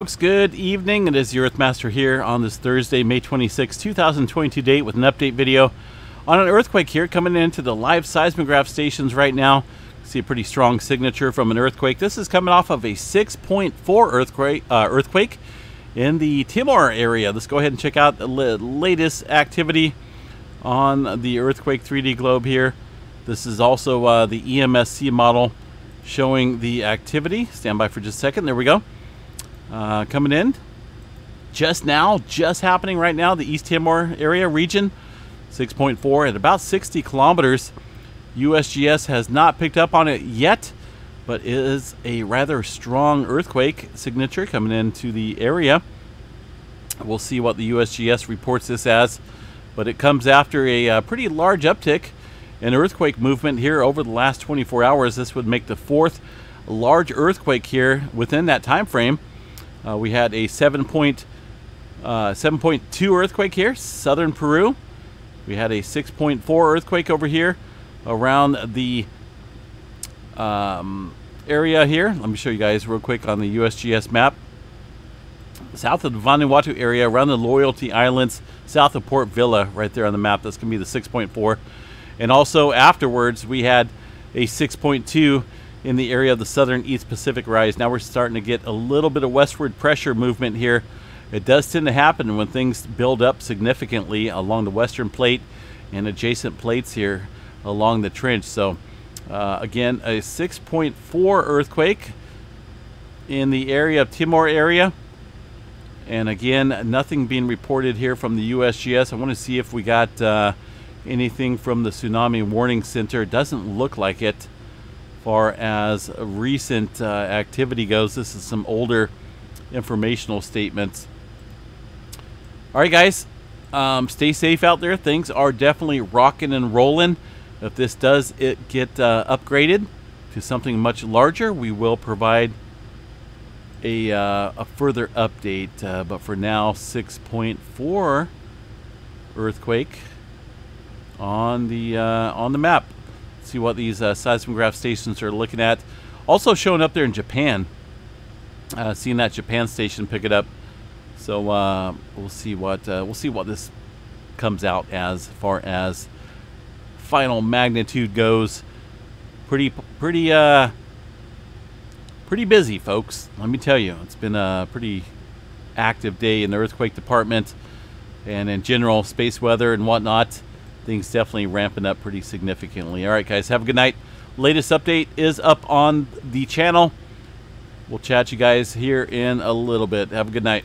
Folks, good evening. It is the Earthmaster here on this Thursday, May 26, 2022 date with an update video on an earthquake here coming into the live seismograph stations right now. See a pretty strong signature from an earthquake. This is coming off of a 6.4 earthquake, uh, earthquake in the Timor area. Let's go ahead and check out the latest activity on the earthquake 3D globe here. This is also uh, the EMSC model showing the activity. Stand by for just a second. There we go. Uh, coming in just now, just happening right now, the East Timor area region, 6.4 at about 60 kilometers. USGS has not picked up on it yet, but is a rather strong earthquake signature coming into the area. We'll see what the USGS reports this as, but it comes after a, a uh, pretty large uptick in earthquake movement here over the last 24 hours. This would make the fourth large earthquake here within that time frame. Uh, we had a 7 uh, 7.2 earthquake here, southern Peru. We had a 6.4 earthquake over here around the um, area here. Let me show you guys real quick on the USGS map. South of the Vanuatu area, around the Loyalty Islands, south of Port Vila, right there on the map. That's going to be the 6.4. And also afterwards, we had a 6.2 in the area of the southern East Pacific rise. Now we're starting to get a little bit of westward pressure movement here. It does tend to happen when things build up significantly along the western plate and adjacent plates here along the trench. So uh, again, a 6.4 earthquake in the area of Timor area. And again, nothing being reported here from the USGS. I want to see if we got uh, anything from the Tsunami Warning Center. It doesn't look like it far as recent uh, activity goes. This is some older informational statements. All right, guys, um, stay safe out there. Things are definitely rocking and rolling. If this does it get uh, upgraded to something much larger, we will provide a, uh, a further update. Uh, but for now, 6.4 earthquake on the uh, on the map see what these uh, seismograph stations are looking at. Also showing up there in Japan. Uh, seeing that Japan station pick it up. So uh, we'll see what uh, we'll see what this comes out as far as final magnitude goes. Pretty pretty uh pretty busy, folks. Let me tell you, it's been a pretty active day in the earthquake department and in general space weather and whatnot things definitely ramping up pretty significantly. All right, guys, have a good night. Latest update is up on the channel. We'll chat you guys here in a little bit. Have a good night.